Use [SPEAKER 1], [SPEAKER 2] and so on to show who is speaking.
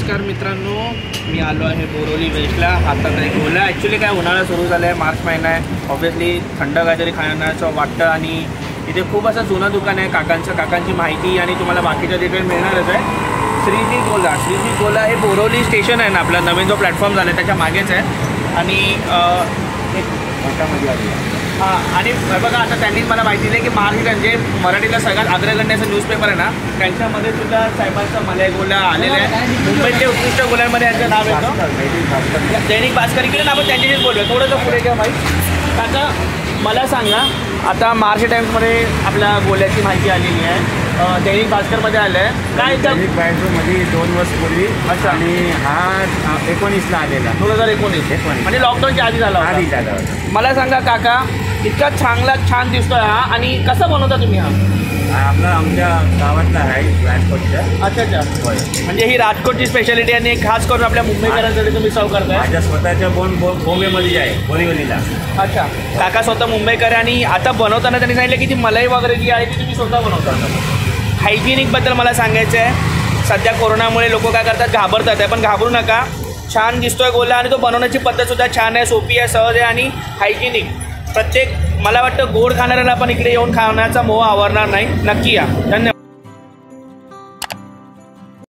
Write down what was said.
[SPEAKER 1] नमस्कार मित्रांनो मी आलो आहे बोरोली वेस्टला. हातात आहे गोला ॲक्च्युली काय उन्हाळा सुरू झाला आहे मार्च महिना आहे. ऑब्व्हियसली थंड काहीतरी खाण्याचं वाटतं आणि इथे खूप असं जुनं दुकान आहे. काकांचं काकांची माहिती आणि तुम्हाला बाकीच्या डिटेल मिळणारच आहे. श्रीजी गोला श्रीजी गोला हे बोरोली स्टेशन आहे ना आपला. नवीन जो प्लॅटफॉर्म झाला आहे त्याच्या मागेच आहे. आणि एक
[SPEAKER 2] मोठ्यामध्ये आली.
[SPEAKER 1] हां आणि बघा आता त्यांनी मला माहिती दिली की महाराष्ट्र जे मराठीला सगळ्यात अग्रगण्य असं न्यूजपेपर आहे ना. त्यांच्यामध्ये सुद्धा साहेबांचा मलय गोला आलेला आहे. मुंबईतले उत्कृष्ट गोल्यांमध्ये यांचं नाव येतं दैनिक भास्कर. इकडे ना आपण त्यांच्याशीच बोलूया. थोडंसं पुढे घ्या माहीत आता मला सांगा आता महाराष्ट्र टाइम्समध्ये आपल्या गोल्याची माहिती आलेली आहे. दैनिक भास्करमध्ये आलं आहे काय
[SPEAKER 2] दैनिकमध्ये दोन वर्ष पूर्वी
[SPEAKER 1] अच्छा.
[SPEAKER 2] आणि हा एकोणीसला आलेला.
[SPEAKER 1] दोन हजार एकोणीस.
[SPEAKER 2] एकोणीस.
[SPEAKER 1] म्हणजे लॉकडाऊनच्या आधी झाला
[SPEAKER 2] आधी. झाला होता.
[SPEAKER 1] मला सांगा काका इतका चांगला छान दिसतोय हा. आणि कसा बनवता तुम्ही
[SPEAKER 2] हा? आपला आमच्या गावातला आहे राजकोटच्या
[SPEAKER 1] अच्छा अच्छा.
[SPEAKER 2] होय.
[SPEAKER 1] म्हणजे ही राजकोटची स्पेशालिटी आणि खास करून आपल्या मुंबईकरांसाठी तुम्ही सर्व करताय
[SPEAKER 2] माझ्या स्वतःच्या बोन बो बॉम्बेमध्ये आहे बोरीवलीला.
[SPEAKER 1] अच्छा. काका स्वतः मुंबईकर आहे आणि आता बनवताना त्यांनी सांगितलं की ती मलाई वगैरे जी आहे ती तुम्ही स्वतः बनवता. हायजिनिकबद्दल मला सांगायचं आहे सध्या कोरोनामुळे लोक काय करतात घाबरतात आहे. पण घाबरू नका. छान दिसतोय गोला आणि तो बनवण्याची पद्धतसुद्धा छान आहे सोपी आहे सहज आहे आणि हायजिनिक प्रत्येक मला वाटतं गोड खाणाऱ्याला पण इकडे येऊन खाण्याचा मोह आवरणार नाही. नक्की या. धन्यवाद.